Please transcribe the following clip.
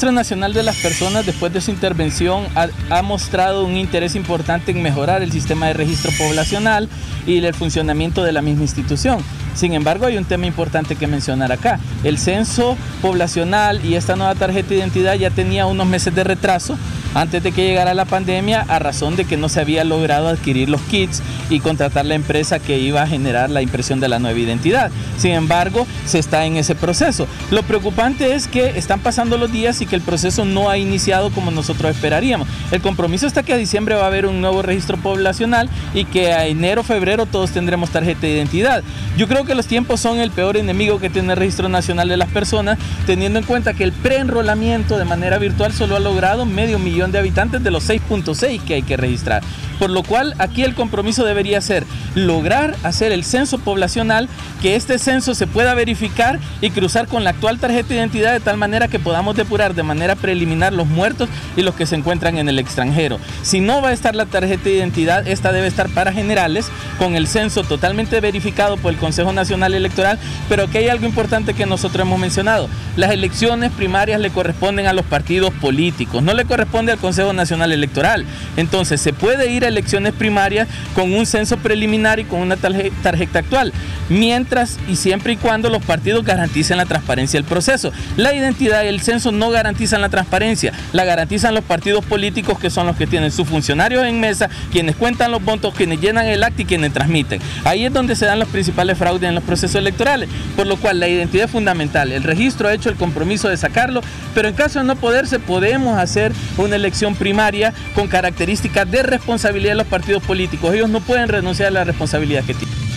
Registro Nacional de las Personas, después de su intervención, ha, mostrado un interés importante en mejorar el sistema de registro poblacional y el funcionamiento de la misma institución. Sin embargo, hay un tema importante que mencionar acá. El censo poblacional y esta nueva tarjeta de identidad ya tenía unos meses de retraso antes de que llegara la pandemia a razón de que no se había logrado adquirir los kits y contratar la empresa que iba a generar la impresión de la nueva identidad. Sin embargo, se está en ese proceso. Lo preocupante es que están pasando los días y que el proceso no ha iniciado como nosotros esperaríamos. El compromiso está que a diciembre va a haber un nuevo registro poblacional y que a enero, febrero todos tendremos tarjeta de identidad. Yo creo que los tiempos son el peor enemigo que tiene el Registro Nacional de las Personas, teniendo en cuenta que el preenrolamiento de manera virtual solo ha logrado medio de habitantes de los 6.6 que hay que registrar. Por lo cual aquí el compromiso debería ser lograr hacer el censo poblacional, que este censo se pueda verificar y cruzar con la actual tarjeta de identidad de tal manera que podamos depurar de manera preliminar los muertos y los que se encuentran en el extranjero. Si no va a estar la tarjeta de identidad, esta debe estar para generales, con el censo totalmente verificado por el Consejo Nacional Electoral, pero que hay algo importante que nosotros hemos mencionado. Las elecciones primarias le corresponden a los partidos políticos, no le corresponde al Consejo Nacional Electoral. Entonces se puede ir a elecciones primarias con un censo preliminar y con una tarjeta actual, mientras y siempre y cuando los partidos garanticen la transparencia del proceso. La identidad y el censo no garantizan la transparencia, la garantizan los partidos políticos que son los que tienen sus funcionarios en mesa, quienes cuentan los votos, quienes llenan el acta y quienes transmiten. Ahí es donde se dan los principales fraudes en los procesos electorales, por lo cual la identidad es fundamental. El registro ha hecho el compromiso de sacarlo, pero en caso de no poderse podemos hacer una elección primaria con características de responsabilidad de los partidos políticos. Ellos no pueden renunciar a la responsabilidad que tienen.